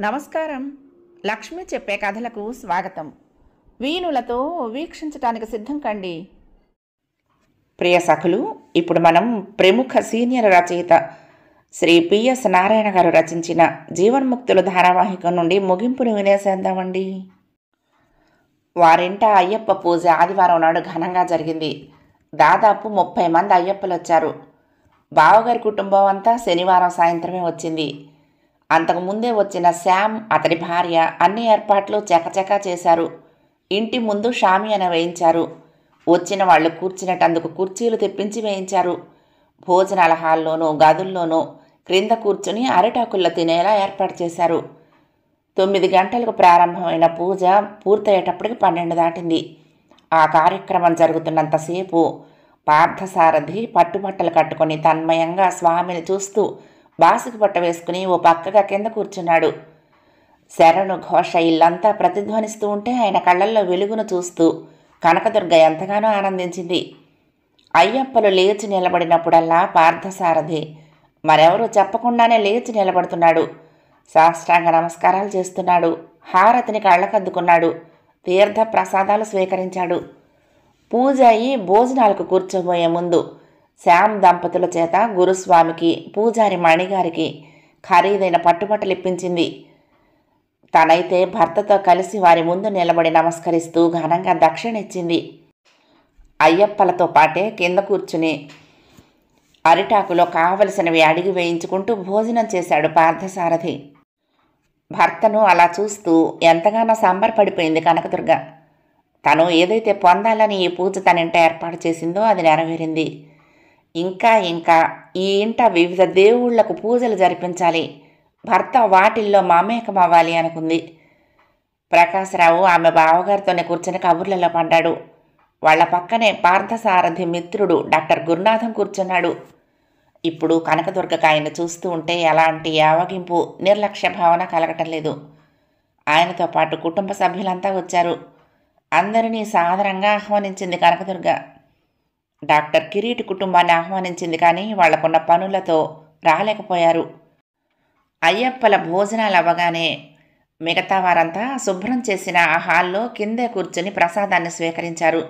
నమస్కారం. లక్ష్మి చెప్పే కథలకు స్వాగతం. వీణులతో వీక్షించటానికి సిద్ధం కండి. ప్రియ సఖులు ఇప్పుడు మనం ప్రముఖ సీనియర్ రచయిత శ్రీ పిఎస్ నారాయణ గారు రచించిన జీవన్ముక్తుల ధారావాహికం నుండి ముగింపును వినేసేద్దామండి. వారింట అయ్యప్ప పూజ ఆదివారం నాడు ఘనంగా జరిగింది. దాదాపు ముప్పై మంది అయ్యప్పలు వచ్చారు బావగారి కుటుంబం అంతా శనివారం సాయంత్రమే వచ్చింది. అంతకుముందే వచ్చిన శ్యామ్ అతని భార్య అన్ని ఏర్పాట్లు చకచకా చేశారు. ఇంటి ముందు షామియాన వేయించారు. వచ్చిన వాళ్ళు కూర్చునేటందుకు కుర్చీలు తెప్పించి వేయించారు. భోజనాల హాల్లోనూ గదుల్లోనూ క్రింద కూర్చుని అరిటాకుల్లో తినేలా ఏర్పాటు చేశారు. తొమ్మిది గంటలకు ప్రారంభమైన పూజ పూర్తయ్యేటప్పటికి పన్నెండు దాటింది. ఆ కార్యక్రమం జరుగుతున్నంతసేపు పార్థసారథి పట్టుబట్టలు కట్టుకొని తన్మయంగా స్వామిని చూస్తూ బాసుకు పట్ట వేసుకుని ఓ పక్కగా కింద కూర్చున్నాడు. శరణు ఘోష ఇల్లంతా ప్రతిధ్వనిస్తూ ఉంటే ఆయన కళ్ళల్లో వెలుగును చూస్తూ కనకదుర్గ ఎంతగానో ఆనందించింది. అయ్యప్పలు లేచి నిలబడినప్పుడల్లా పార్థసారథి మరెవరూ చెప్పకుండానే లేచి నిలబడుతున్నాడు. సాష్టాంగ నమస్కారాలు చేస్తున్నాడు. హారతిని కళ్ళకద్దుకున్నాడు తీర్థ ప్రసాదాలు స్వీకరించాడు. పూజ అయి భోజనాలకు కూర్చోబోయే ముందు శ్యామ్ దంపతుల చేత గురుస్వామికి పూజారి మణిగారికి ఖరీదైన పట్టుబట్టలు ఇప్పించింది తనైతే భర్తతో కలిసి వారి ముందు నిలబడి నమస్కరిస్తూ ఘనంగా దక్షిణ ఇచ్చింది అయ్యప్పలతో పాటే కింద కూర్చుని అరిటాకులో కావలసినవి అడిగి వేయించుకుంటూ భోజనం చేశాడు పార్థసారథి. భర్తను అలా చూస్తూ ఎంతగానో సంబరపడిపోయింది కనకదుర్గ. తను ఏదైతే పొందాలని ఈ పూజ తనింట ఏర్పాటు చేసిందో అది నెరవేరింది. ఇంకా ఇంకా ఈ ఇంట వివిధ దేవుళ్ళకు పూజలు జరిపించాలి. భర్త వాటిల్లో మామేకం అవ్వాలి అనుకుంది. ప్రకాశరావు ఆమె బావగారితోనే కూర్చొని కబుర్లలో పడ్డాడు. వాళ్ళ పక్కనే పార్థసారథి మిత్రుడు డాక్టర్ గురునాథం కూర్చున్నాడు. ఇప్పుడు కనకదుర్గకు ఆయన చూస్తూ ఉంటే ఎలాంటి యావగింపు నిర్లక్ష్య భావన కలగటం లేదు. ఆయనతో పాటు కుటుంబ సభ్యులంతా వచ్చారు. అందరినీ సాదరంగా ఆహ్వానించింది కనకదుర్గ. డాక్టర్ కిరీటి కుటుంబాన్ని ఆహ్వానించింది కానీ వాళ్ళకున్న పనులతో రాలేకపోయారు. అయ్యప్పల భోజనాలు అవ్వగానే మిగతా వారంతా శుభ్రం చేసిన ఆ హాల్లో కిందే కూర్చుని ప్రసాదాన్ని స్వీకరించారు.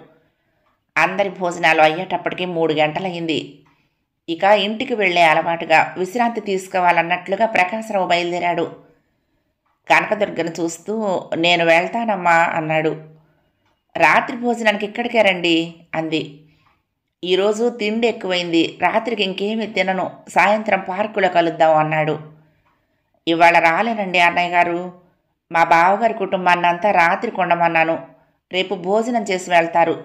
అందరి భోజనాలు అయ్యేటప్పటికి మూడు గంటలయ్యింది. ఇక ఇంటికి వెళ్ళే అలవాటుగా విశ్రాంతి తీసుకోవాలన్నట్లుగా ప్రకాశరావు బయలుదేరాడు. కనకదుర్గను చూస్తూ నేను వెళ్తానమ్మా అన్నాడు. రాత్రి భోజనానికి ఇక్కడికే రండి అంది. ఈరోజు తిండి ఎక్కువైంది. రాత్రికి ఇంకేమీ తినను. సాయంత్రం పార్కులో కలుద్దాం అన్నాడు. ఇవాళ రాలేనండి అన్నయ్య గారు. మా బావగారి కుటుంబాన్ని అంతా రాత్రి కొండమన్నాను. రేపు భోజనం చేసి వెళ్తారు.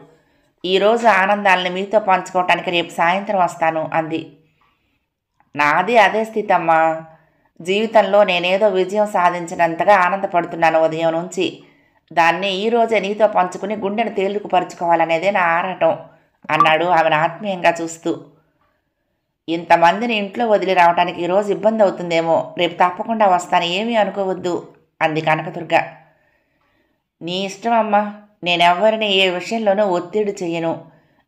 ఈరోజు ఆనందాలని మీతో పంచుకోవటానికి రేపు సాయంత్రం వస్తాను అంది. నాది అదే స్థితి అమ్మా జీవితంలో నేనేదో విజయం సాధించినంతగా ఆనందపడుతున్నాను ఉదయం నుంచి. దాన్ని ఈరోజే నీతో పంచుకుని గుండెను తేలుకుపరుచుకోవాలనేదే నా ఆరాటం. అన్నాడు ఆమెను ఆత్మీయంగా చూస్తూ. ఇంతమందిని ఇంట్లో వదిలి రావడానికి ఈరోజు ఇబ్బంది అవుతుందేమో రేపు తప్పకుండా వస్తాను ఏమీ అనుకోవద్దు అంది కనకదుర్గ. నీ ఇష్టం అమ్మా నేనెవ్వరిని ఏ విషయంలోనూ ఒత్తిడి చెయ్యను.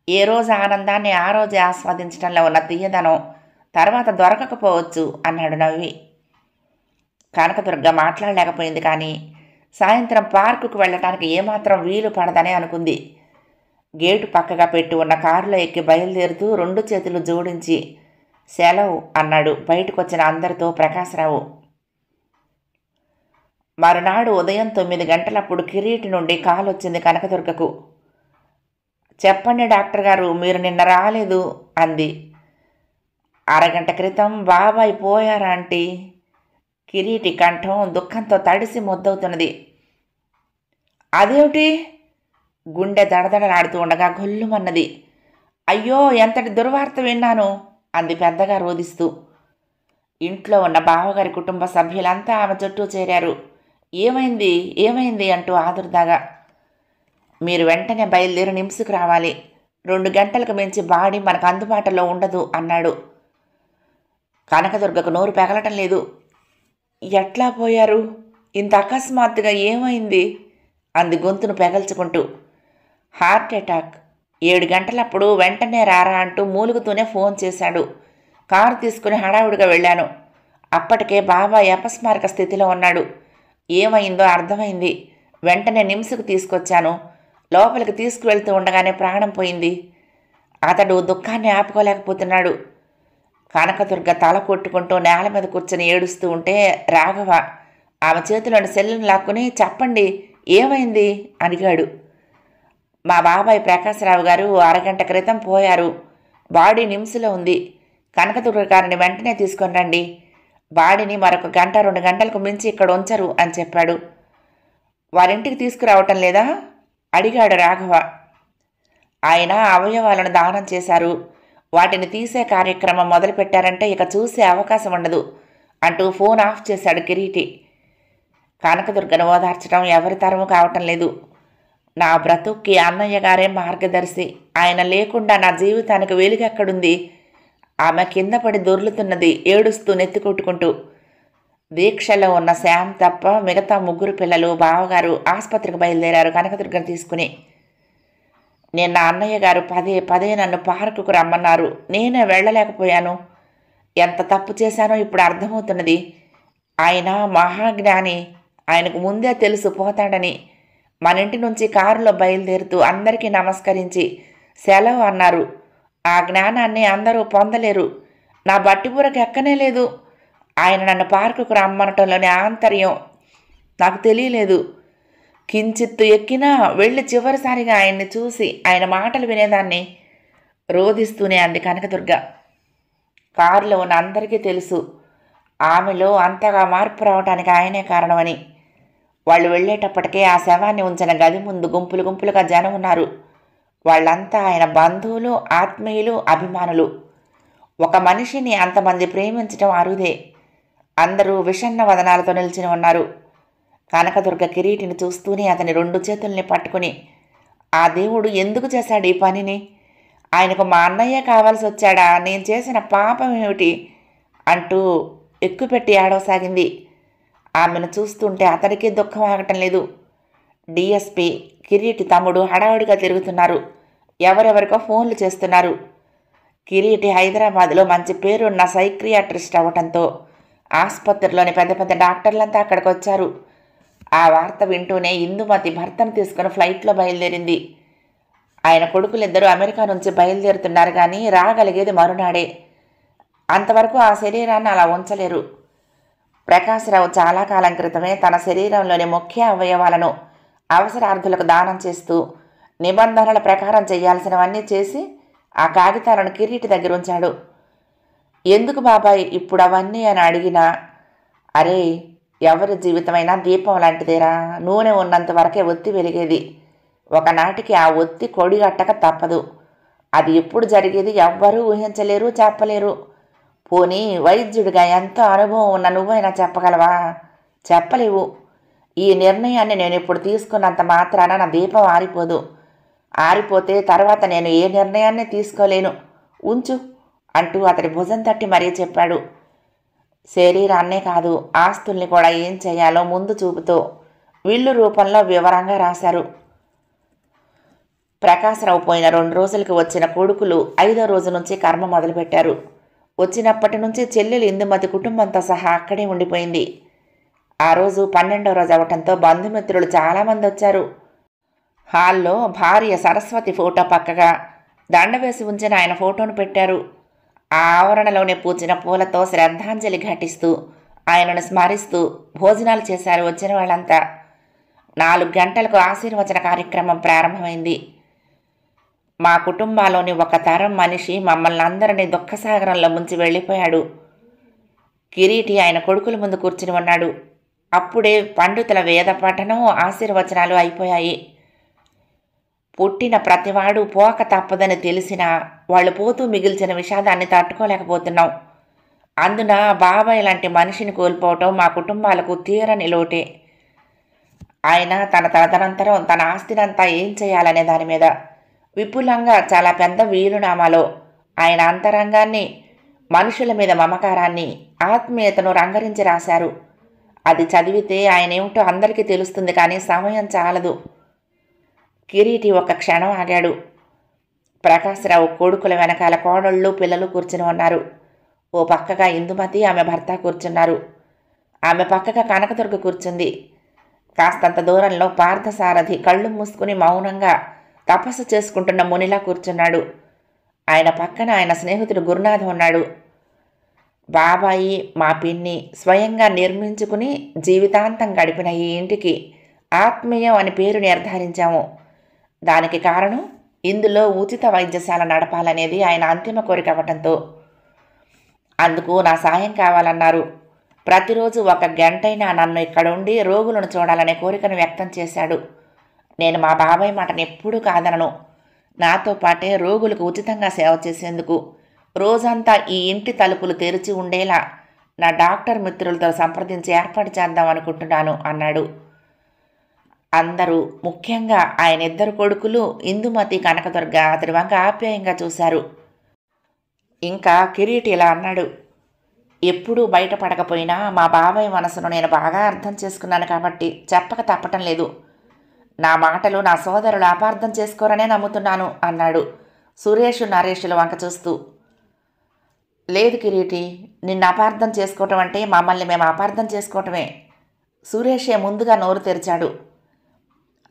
ఏ రోజు ఆనందాన్ని ఆ రోజే ఆస్వాదించడంలో ఉన్న తీయదనం తర్వాత దొరకకపోవచ్చు అన్నాడు నవ్వి. కనకదుర్గ మాట్లాడలేకపోయింది కానీ సాయంత్రం పార్కుకు వెళ్ళటానికి ఏమాత్రం వీలు పడదనే అనుకుంది. గేటు పక్కగా పెట్టి ఉన్న కారులో ఎక్కి బయలుదేరుతూ రెండు చేతులు జోడించి సెలవు అన్నాడు బయటకొచ్చిన అందరితో ప్రకాశరావు. మరునాడు ఉదయం తొమ్మిది గంటలప్పుడు కిరీటి నుండి కాల్ వచ్చింది కనకదుర్గకు. చెప్పండి డాక్టర్ గారు మీరు నిన్న రాలేదు అంది. అరగంట క్రితం బాబాయ్ పోయారా ఆంటీ? కిరీటి కంఠం దుఃఖంతో తడిసి ముద్దవుతున్నది. అదేమిటి? గుండె దడదడలాడుతూ ఉండగా గొల్లుమన్నది. అయ్యో ఎంతటి దుర్వార్త విన్నాను? అంది పెద్దగా రోదిస్తూ ఇంట్లో ఉన్న బావగారి కుటుంబ సభ్యులంతా ఆమె చుట్టూ చేరారు. ఏమైంది? ఏమైంది? అంటూ ఆదుర్దాగా. మీరు వెంటనే బయలుదేరి నిమ్సుకు రావాలి. రెండు గంటలకు మించి బాడీ మనకు అందుబాటులో ఉండదు అన్నాడు. కనకదుర్గకు నోరు పెగలటం లేదు. ఎట్లా పోయారు? ఇంత అకస్మాత్తుగా ఏమైంది? అంది గొంతును పెగల్చుకుంటూ. Heart attack. ఏడు గంటలప్పుడు వెంటనే రారా అంటూ మూలుగుతూనే ఫోన్ చేశాడు. కారు తీసుకుని హడావుడిగా వెళ్ళాను. అప్పటికే బాబాయ్ అపస్మారక స్థితిలో ఉన్నాడు. ఏమైందో అర్థమైంది. వెంటనే నిమ్సుకు తీసుకొచ్చాను. లోపలికి తీసుకువెళ్తూ ఉండగానే ప్రాణం పోయింది. అతడు దుఃఖాన్ని ఆపుకోలేకపోతున్నాడు. కనకదుర్గ తల కొట్టుకుంటూ నేల మీద కూర్చొని ఏడుస్తూ ఉంటే రాఘవ ఆమె చేతిలోని సెల్లును లాక్కుని చెప్పండి ఏమైంది? అడిగాడు. మా బాబాయ్ ప్రకాశరావు గారు అరగంట క్రితం పోయారు. బాడీ నిమ్స్లో ఉంది. కనకదుర్గ గారిని వెంటనే తీసుకొని రండి. బాడీని మరొక గంట రెండు గంటలకు మించి ఇక్కడ ఉంచరు అని చెప్పాడు. వారింటికి తీసుకురావటం లేదా? అడిగాడు రాఘవ. ఆయన అవయవాలను దానం చేశారు. వాటిని తీసే కార్యక్రమం మొదలుపెట్టారంటే ఇక చూసే అవకాశం ఉండదు అంటూ ఫోన్ ఆఫ్ చేశాడు కిరీటి. కనకదుర్గను ఓదార్చడం ఎవరి తరము కావటం లేదు. నా బ్రతుక్కి అన్నయ్య గారే మార్గదర్శి. ఆయన లేకుండా నా జీవితానికి వెలుగెక్కడుంది ఆమె కింద పడి దొర్లుతున్నది ఏడుస్తూ నెత్తికొట్టుకుంటూ. దీక్షలో ఉన్న శ్యామ్ తప్ప మిగతా ముగ్గురు పిల్లలు బావగారు ఆసుపత్రికి బయలుదేరారు కనకదుర్గం తీసుకుని. నిన్న అన్నయ్య గారు పదే పదే నన్ను పార్కుకు రమ్మన్నారు. నేనే వెళ్ళలేకపోయాను. ఎంత తప్పు చేశానో ఇప్పుడు అర్థమవుతున్నది. ఆయన మహాజ్ఞాని. ఆయనకు ముందే తెలుసు పోతాడని. మన ఇంటి నుంచి కారులో బయలుదేరుతూ అందరికీ నమస్కరించి సెలవు అన్నారు. ఆ జ్ఞానాన్ని అందరూ పొందలేరు. నా బట్టిబురకు ఎక్కనే లేదు. ఆయన నన్ను పార్కుకు రమ్మనటంలోని ఆంతర్యం నాకు తెలియలేదు. కించిత్తు ఎక్కినా వెళ్ళి చివరిసారిగా ఆయన్ని చూసి ఆయన మాటలు వినేదాన్ని రోధిస్తూనే అంది కనకదుర్గ. కారులో ఉన్న అందరికీ తెలుసు ఆమెలో అంతగా మార్పు రావడానికి ఆయనే కారణమని. వాళ్ళు వెళ్ళేటప్పటికే ఆ శవాన్ని ఉంచిన గది ముందు గుంపులు గుంపులుగా జనం ఉన్నారు. వాళ్ళంతా ఆయన బంధువులు ఆత్మీయులు అభిమానులు. ఒక మనిషిని అంతమంది ప్రేమించడం అరుదే. అందరూ విషన్న వదనాలతో నిలిచిని ఉన్నారు. కనకదుర్గ కిరీటిని చూస్తూనే అతని రెండు చేతుల్ని పట్టుకుని ఆ దేవుడు ఎందుకు చేశాడు ఈ పనిని? ఆయనకు మా అన్నయ్య కావాల్సి వచ్చాడా? నేను చేసిన పాపం ఏమిటి? అంటూ ఎక్కుపెట్టి ఏడవసాగింది ఆమెను చూస్తుంటే అతడికి దుఃఖం ఆగటం లేదు. డిఎస్పి కిరీటి తమ్ముడు హడావుడిగా తిరుగుతున్నారు. ఎవరెవరికో ఫోన్లు చేస్తున్నారు. కిరీటి హైదరాబాద్లో మంచి పేరున్న సైక్రియాట్రిస్ట్ అవ్వటంతో ఆసుపత్రిలోని పెద్ద పెద్ద డాక్టర్లంతా అక్కడికి వచ్చారు ఆ వార్త వింటూనే ఇందుమతి భర్తను తీసుకుని ఫ్లైట్లో బయలుదేరింది. ఆయన కొడుకులిద్దరూ అమెరికా నుంచి బయలుదేరుతున్నారు కానీ రాగలిగేది మరునాడే. అంతవరకు ఆ శరీరాన్ని అలా ఉంచలేరు. ప్రకాశ్రావు చాలా కాలం క్రితమే తన శరీరంలోని ముఖ్య అవయవాలను అవసరార్థులకు దానం చేస్తూ నిబంధనల ప్రకారం చేయాల్సినవన్నీ చేసి ఆ కాగితాలను కిరీటి దగ్గర ఉంచాడు. ఎందుకు బాబాయ్ ఇప్పుడు అవన్నీ అని అడిగినా అరే ఎవరి జీవితమైనా దీపం లాంటిదేరా నూనె ఉన్నంత వరకే ఒత్తి వెలిగేది. ఒకనాటికి ఆ ఒత్తి కొడిగట్టక తప్పదు. అది ఎప్పుడు జరిగేది ఎవ్వరూ ఊహించలేరు చెప్పలేరు. పోనీ వైద్యుడిగా ఎంతో అనుభవం ఉన్న నువ్వైనా చెప్పగలవా? చెప్పలేవు. ఈ నిర్ణయాన్ని నేను ఇప్పుడు తీసుకున్నంత మాత్రాన నా దీపం ఆరిపోదు. ఆరిపోతే తర్వాత నేను ఏ నిర్ణయాన్ని తీసుకోలేను. ఉంచు అంటూ అతడి భుజం తట్టి మరీ చెప్పాడు. శరీరాన్నే కాదు ఆస్తుల్ని కూడా ఏం చేయాలో ముందు చూపుతో విల్లు రూపంలో వివరంగా రాశారు. ప్రకాశరావు పోయిన రెండు రోజులకు వచ్చిన కొడుకులు ఐదో రోజు నుంచి కర్మ మొదలుపెట్టారు. వచ్చినప్పటి నుంచి చెల్లెలు ఇందుమతి కుటుంబంతో సహా అక్కడే ఉండిపోయింది. ఆ రోజు పన్నెండో రోజు అవటంతో బంధుమిత్రులు చాలామంది వచ్చారు. హాల్లో భార్య సరస్వతి ఫోటో పక్కగా దండ వేసి ఉంచిన ఆయన ఫోటోను పెట్టారు. ఆ ఆవరణలోనే పూచిన పూలతో శ్రద్ధాంజలి ఘటిస్తూ ఆయనను స్మరిస్తూ భోజనాలు చేశారు వచ్చిన వాళ్ళంతా. నాలుగు గంటలకు ఆశీర్వచన కార్యక్రమం ప్రారంభమైంది. మా కుటుంబాలోని ఒక తరం మనిషి మమ్మల్ని అందరినీ దుఃఖసాగరంలో ముంచి వెళ్ళిపోయాడు. కిరీటి ఆయన కొడుకుల ముందు కూర్చుని ఉన్నాడు. అప్పుడే పండితుల వేద పఠనం ఆశీర్వచనాలు అయిపోయాయి. పుట్టిన ప్రతివాడు పోక తప్పదని తెలిసినా వాళ్ళు పోతూ మిగిల్చిన విషాదాన్ని తట్టుకోలేకపోతున్నాం. అందున బాబాయ్ లాంటి మనిషిని కోల్పోవటం మా కుటుంబాలకు తీరని లోటే. ఆయన తన తదనంతరం తన ఆస్తినంతా ఏం చేయాలనే దాని మీద విపులంగా చాలా పెద్ద వీలునామాలో ఆయన అంతరంగాన్ని మనుషుల మీద మమకారాన్ని ఆత్మీయతను రంగరించి రాశారు. అది చదివితే ఆయన ఏమిటో అందరికీ తెలుస్తుంది కానీ సమయం చాలదు. కిరీటి ఒక క్షణం ఆగాడు. ప్రకాశ్రావు కొడుకుల వెనకాల కోడళ్ళు పిల్లలు కూర్చుని ఉన్నారు. ఓ పక్కగా ఇందుమతి ఆమె భర్త కూర్చున్నారు. ఆమె పక్కగా కనకదుర్గ కూర్చుంది. కాస్తంత దూరంలో పార్థసారథి కళ్ళు మూసుకుని మౌనంగా తపస్సు చేసుకుంటున్న మునిలా కూర్చున్నాడు. ఆయన పక్కన ఆయన స్నేహితుడు గురునాథ్ ఉన్నాడు. బాబాయి మా పిన్ని స్వయంగా నిర్మించుకుని జీవితాంతం గడిపిన ఈ ఇంటికి ఆత్మీయం అని పేరు నిర్ధారించాము. దానికి కారణం ఇందులో ఉచిత వైద్యశాల నడపాలనేది ఆయన అంతిమ కోరిక అవ్వటంతో. అందుకు నా సాయం కావాలన్నారు. ప్రతిరోజు ఒక గంటైనా నన్ను ఇక్కడ ఉండి రోగులను చూడాలనే కోరికను వ్యక్తం చేశాడు. నేను మా బాబాయ్ మాటను ఎప్పుడూ కాదనను. నాతో పాటే రోగులకు ఉచితంగా సేవ చేసేందుకు రోజంతా ఈ ఇంటి తలుపులు తెరిచి ఉండేలా నా డాక్టర్ మిత్రులతో సంప్రదించి ఏర్పాటు చేద్దాం అనుకుంటున్నాను అన్నాడు. అందరూ ముఖ్యంగా ఆయన ఇద్దరు కొడుకులు ఇందుమతి కనకదుర్గ అతడి వంక ఆప్యాయంగా చూశారు. ఇంకా కిరీటి ఇలా అన్నాడు. ఎప్పుడూ బయటపడకపోయినా మా బాబాయ్ మనసును నేను బాగా అర్థం చేసుకున్నాను కాబట్టి చెప్పక తప్పటం లేదు. నా మాటలు నా సోదరులు అపార్థం చేసుకోరనే నమ్ముతున్నాను అన్నాడు. సురేష్ నరేష్లు వంక చూస్తూ లేదు కిరీటి నిన్ను అపార్థం చేసుకోవటం అంటే మమ్మల్ని మేము అపార్థం చేసుకోవటమే. సురేషే ముందుగా నోరు తెరిచాడు.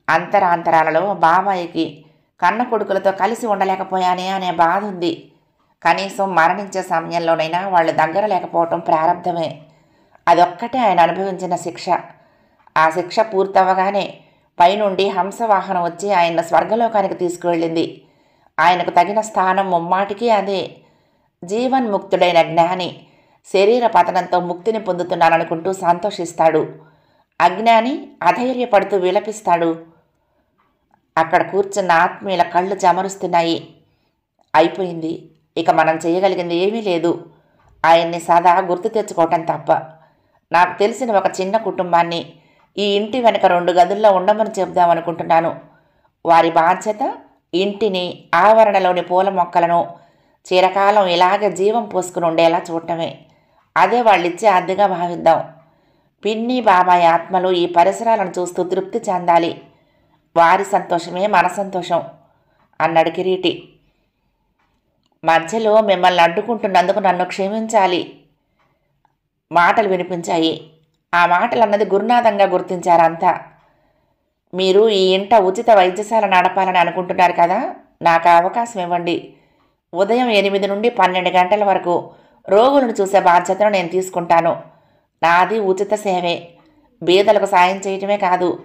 అంతరాంతరాలలో బాబాయికి కన్న కొడుకులతో కలిసి ఉండలేకపోయానే అనే బాధ ఉంది. కనీసం మరణించే సమయంలోనైనా వాళ్ళ దగ్గర లేకపోవటం ప్రారంభమే. అదొక్కటే ఆయన అనుభవించిన శిక్ష. ఆ శిక్ష పూర్తవగానే పైనుండి హంసవాహనం వచ్చి ఆయన స్వర్గలోకానికి తీసుకువెళ్ళింది. ఆయనకు తగిన స్థానం ముమ్మాటికి అదే. జీవన్ముక్తుడైన జ్ఞాని శరీర పతనంతో ముక్తిని పొందుతున్నాననుకుంటూ సంతోషిస్తాడు. అజ్ఞాని అధైర్యపడుతూ విలపిస్తాడు. అక్కడ కూర్చున్న ఆత్మీయుల కళ్ళు జమరుస్తున్నాయి అయిపోయింది. ఇక మనం చేయగలిగింది ఏమీ లేదు. ఆయన్ని సదా గుర్తు తెచ్చుకోవటం తప్ప. నాకు తెలిసిన ఒక చిన్న కుటుంబాన్ని ఈ ఇంటి వెనక రెండు గదుల్లో ఉండమని చెబుదామనుకుంటున్నాను వారి బాధ్యత ఇంటిని ఆవరణలోని పూల మొక్కలను చిరకాలం ఇలాగే జీవం పోసుకుని ఉండేలా చూడటమే. అదే వాళ్ళిచ్చే అద్దెగా భావిద్దాం పిన్ని బాబాయ్ ఆత్మలు ఈ పరిసరాలను చూస్తూ తృప్తి చెందాలి. వారి సంతోషమే మన సంతోషం అన్నాడు కిరీటి. మధ్యలో మిమ్మల్ని అడ్డుకుంటున్నందుకు నన్ను క్షమించాలి. మాటలు వినిపించాయి. ఆ మాటలన్నది గురునాథంగా గుర్తించారంతా. మీరు ఈ ఇంట ఉచిత వైద్యశాల నడపాలని అనుకుంటున్నారు కదా? నాకు అవకాశం ఇవ్వండి. ఉదయం ఎనిమిది నుండి పన్నెండు గంటల వరకు రోగులను చూసే బాధ్యతను నేను తీసుకుంటాను. నాది ఉచిత సేవే. బీదలకు సాయం చేయటమే కాదు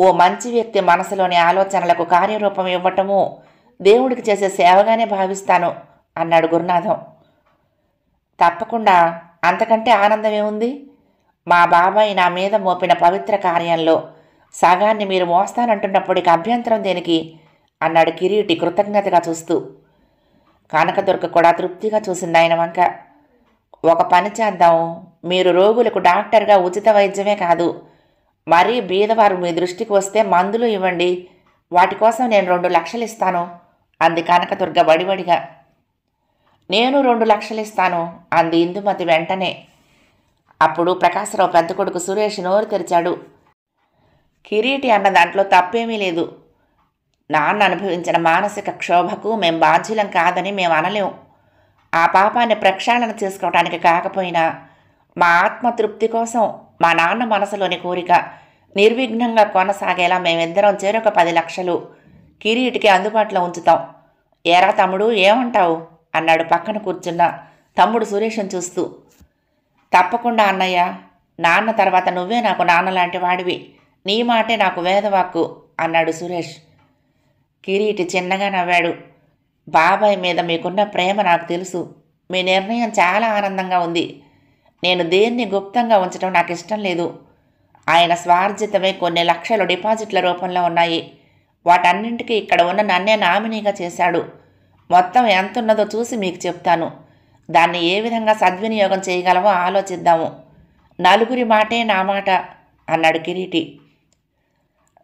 ఓ మంచి వ్యక్తి మనసులోని ఆలోచనలకు కార్యరూపం ఇవ్వటము దేవుడికి చేసే సేవగానే భావిస్తాను అన్నాడు గురునాథం. తప్పకుండా. అంతకంటే ఆనందమేముంది ఉంది మా బాబాయ్ నా మీద మోపిన పవిత్ర కార్యంలో సగాన్ని మీరు మోస్తానంటున్నప్పటికి అభ్యంతరం దేనికి? అన్నాడు కిరీటి కృతజ్ఞతగా చూస్తూ. కనకదుర్గ కూడా తృప్తిగా చూసింది ఆయన వంక. ఒక పని చేద్దాం. మీరు రోగులకు డాక్టర్గా ఉచిత వైద్యమే కాదు. మరీ బీదవారు మీ దృష్టికి వస్తే మందులు ఇవ్వండి. వాటి కోసం నేను రెండు లక్షలు ఇస్తాను. అంది కనకదుర్గ వడివడిగా. నేను రెండు లక్షలు ఇస్తాను అంది ఇందుమతి వెంటనే. అప్పుడు ప్రకాశరావు పెద్ద కొడుకు సురేష్ నోరు తెరిచాడు. కిరీటి అన్న దాంట్లో తప్పేమీ లేదు. నాన్న అనుభవించిన మానసిక క్షోభకు మేం బాధ్యులం కాదని మేము అనలేం. ఆ పాపాన్ని ప్రక్షాళన చేసుకోవటానికి కాకపోయినా మా ఆత్మతృప్తి కోసం మా నాన్న మనసులోని కోరిక నిర్విఘ్నంగా కొనసాగేలా మేమిద్దరం చేరొక పది లక్షలు కిరీటికి అందుబాటులో ఉంచుతాం. ఏరా తమ్ముడు ఏమంటావు? అన్నాడు పక్కన కూర్చున్న తమ్ముడు సురేషం చూస్తూ. తప్పకుండా అన్నయ్య. నాన్న తర్వాత నువ్వే నాకు నాన్న లాంటి వాడివి. నీ మాటే నాకు వేదవాక్కు అన్నాడు సురేష్. కిరీటి చిన్నగా నవ్వాడు. బాబాయ్ మీద మీకున్న ప్రేమ నాకు తెలుసు. మీ నిర్ణయం చాలా ఆనందంగా ఉంది. నేను దేన్ని గుప్తంగా ఉంచడం నాకు ఇష్టం లేదు. ఆయన స్వార్జితమే కొన్ని లక్షలు డిపాజిట్ల రూపంలో ఉన్నాయి. వాటన్నింటికీ ఇక్కడ ఉన్న నన్నే నామినీగా చేశాడు. మొత్తం ఎంత ఉన్నదో చూసి మీకు చెప్తాను. దాన్ని ఏ విధంగా సద్వినియోగం చేయగలమో ఆలోచిద్దాము. నలుగురి మాటే నా మాట అన్నాడు కిరీటి.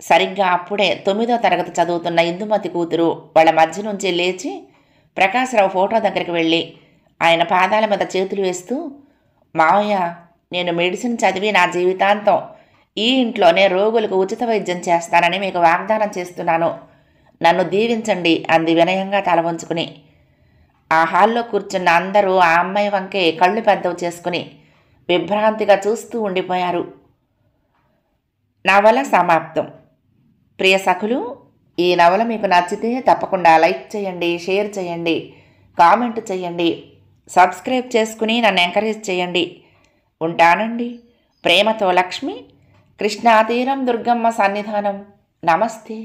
సరిగ్గా అప్పుడే తొమ్మిదో తరగతి చదువుతున్న ఇందుమతి కూతురు వాళ్ళ మధ్య నుంచి లేచి ప్రకాశ్రావు ఫోటో దగ్గరికి వెళ్ళి ఆయన పాదాల మీద చేతులు వేస్తూ మావయ్య నేను మెడిసిన్ చదివి నా జీవితాంతం ఈ ఇంట్లోనే రోగులకు ఉచిత వైద్యం చేస్తానని మీకు వాగ్దానం చేస్తున్నాను. నన్ను దీవించండి అంది వినయంగా తల వంచుకుని. ఆ హాల్లో కూర్చున్న అందరూ ఆ అమ్మాయి వంకే కళ్ళు పెద్దవి చేసుకుని విభ్రాంతిగా చూస్తూ ఉండిపోయారు. నవల సమాప్తం. ప్రియ సఖులు ఈ నవల మీకు నచ్చితే తప్పకుండా లైక్ చేయండి షేర్ చేయండి కామెంట్ చేయండి సబ్స్క్రైబ్ చేసుకుని నన్ను ఎంకరేజ్ చేయండి. ఉంటానండి. ప్రేమతో లక్ష్మి కృష్ణాతీరం దుర్గమ్మ సన్నిధానం. నమస్తే.